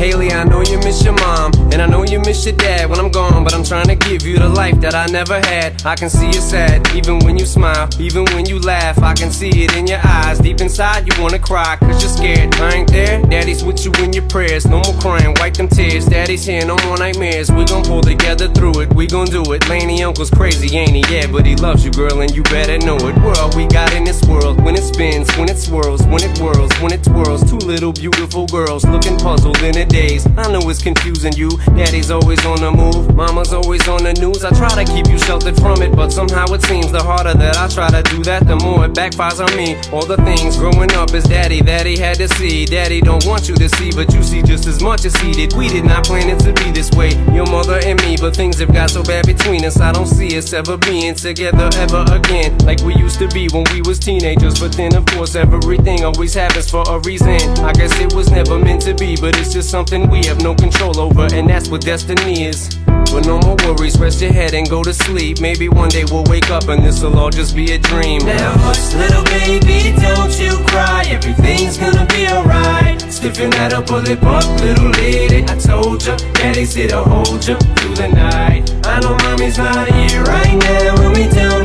Hailie, I know you miss your mom, and I know you miss your dad when I'm gone, but I'm trying to give you the life that I never had. I can see you sad, even when you smile, even when you laugh. I can see it in your eyes. Deep inside, you wanna cry, cause you're scared. I ain't there, daddy's with you in your prayers. No more crying, wipe them tears. Daddy's here, no more nightmares. We gon' pull together through it, we gon' do it. Lainie Uncle's crazy, ain't he? Yeah, but he loves you, girl, and you better know it. We're all we got in this world. When it spins, when it swirls, when it whirls, when it twirls. Two little beautiful girls looking puzzled in it daze. I know it's confusing you. Daddy's always on the move, mama's always on the news. I try to keep you sheltered from it, but somehow it seems the harder that I try to do that, the more it backfires on me. All the things growing up as daddy that he had to see. Daddy don't want you to see, but you see just as much as he did. We did not plan it to be this way, your mother and me, but things have got so bad between us. I don't see us ever being together ever again, like we used to be when we was teenagers. But then, of course, everything always happens for a reason. I guess it was never meant to be, but it's just something we have no control over, and that's what destiny is. But no more worries, rest your head and go to sleep. Maybe one day we'll wake up and this'll all just be a dream. Now hush, little baby, don't you cry. Everything's gonna be alright. Stiffen that upper lip up, little lady. I told ya, daddy's here to hold ya through the night. I know mommy's not here right now, and we don't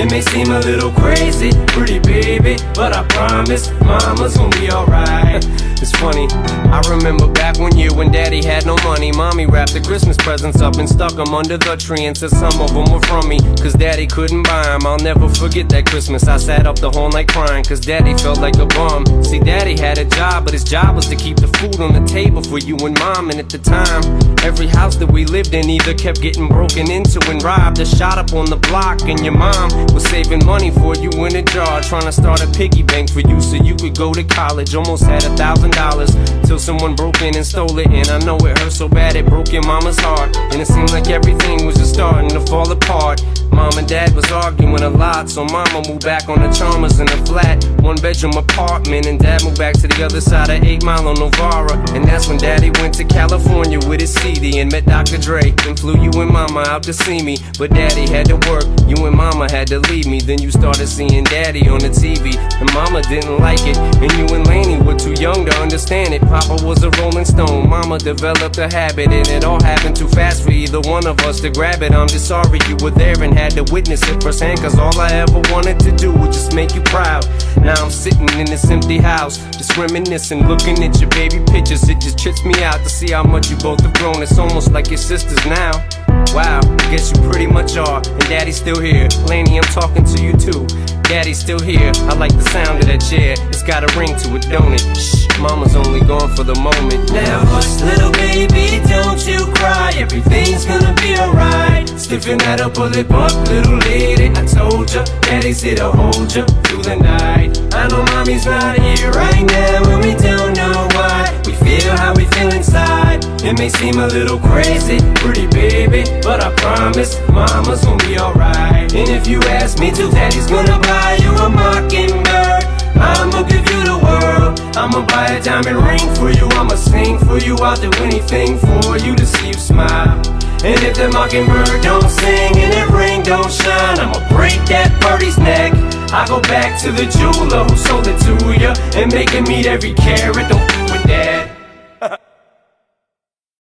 It may seem a little crazy, pretty baby, but I promise, mama's gonna be alright. It's funny, I remember back one year when daddy had no money. Mommy wrapped the Christmas presents up and stuck them under the tree and said some of them were from me. Cause daddy couldn't buy them. I'll never forget that Christmas. I sat up the whole night crying cause daddy felt like a bum. See, daddy had a job, but his job was to keep the food on the table for you and mom. And at the time, every house that we lived in either kept getting broken into and robbed or shot up on the block. And your mom was saving money for you in a jar, trying to start a piggy bank for you so you could go to college. Almost had a thousand dollars till someone broke in and stole it. And I know it hurt so bad it broke your mama's heart. And it seemed like everything was just starting arguing a lot, so mama moved back on the Chalmers in a flat, one bedroom apartment. And dad moved back to the other side of 8 Mile on Novara. And that's when daddy went to California with his CD and met Dr. Dre. Then flew you and mama out to see me. But daddy had to work, you and mama had to leave me. Then you started seeing daddy on the TV. And mama didn't like it, and you and Lainie were too young to understand it. Papa was a rolling stone, mama developed a habit, and it all happened too fast for either one of us to grab it. I'm just sorry you were there and had to witness it firsthand, cause all I ever wanted to do was just make you proud. Now I'm sitting in this empty house, just reminiscing, looking at your baby pictures. It just trips me out to see how much you both have grown. It's almost like your sisters now. Wow, I guess you pretty much are. And daddy's still here. Lainie, I'm talking to you too. Daddy's still here. I like the sound of that chair. It's got a ring to it, don't it? Shh, mama's only gone for the moment. Now hush, little baby, don't you cry. Everything's gonna be alright. Stiffen that a lip up, little lady. I told ya, daddy's here to hold ya through the night. I know mommy's not here right now, and we don't know why. We feel how we feel inside. It may seem a little crazy, pretty baby, but I promise, mama's gonna be alright. And if you ask me to, daddy's gonna buy you a mockingbird. I'ma give you the world. I'ma buy a diamond ring for you. I'ma sing for you. I'll do anything for you to see you smile. And if the mockingbird don't sing and that ring don't shine, I'ma break that birdie's neck. I go back to the jeweler who sold it to ya and make it meet every carat. Don't